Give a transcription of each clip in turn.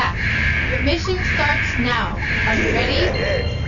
attack. Your mission starts now. Are you ready?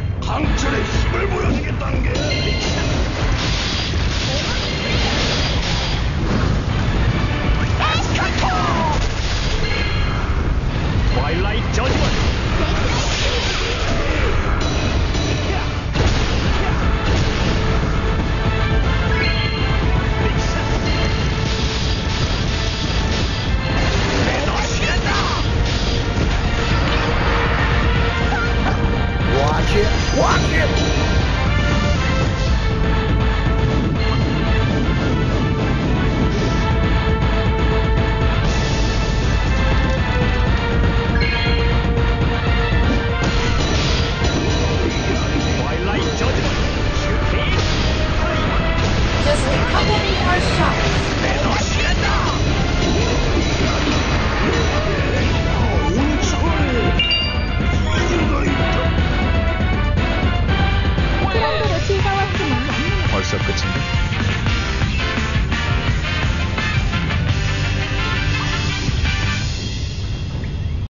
So good.